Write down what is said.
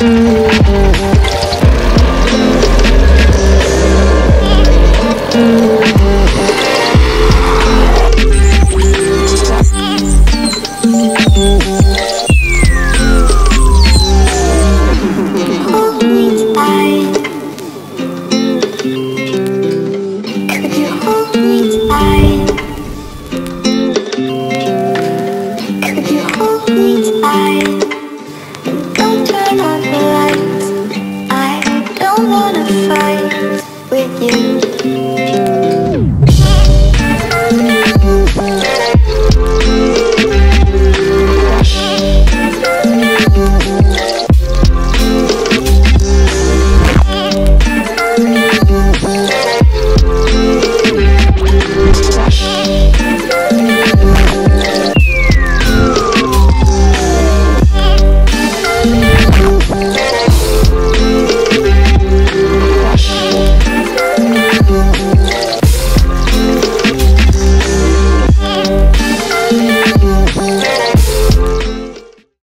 Mm-hmm.